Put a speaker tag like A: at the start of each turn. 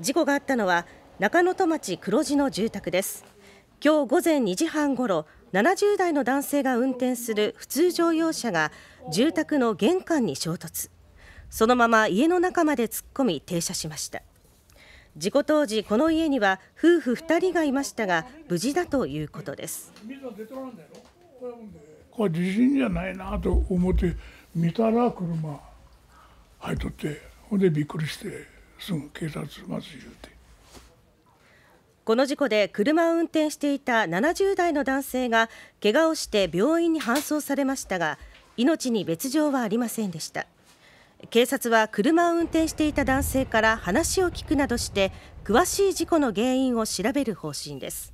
A: 事故があったのは中野戸町黒字の住宅です。今日午前2時半ごろ70代の男性が運転する普通乗用車が住宅の玄関に衝突。そのまま家の中まで突っ込み停車しました。事故当時この家には夫婦2人がいましたが無事だということです。
B: これ地震じゃないなと思って見たら車入っとってほんでびっくりしてすぐ警察まず言うて。
A: この事故で車を運転していた70代の男性が怪我をして病院に搬送されましたが命に別状はありませんでした。警察は車を運転していた男性から話を聞くなどして詳しい事故の原因を調べる方針です。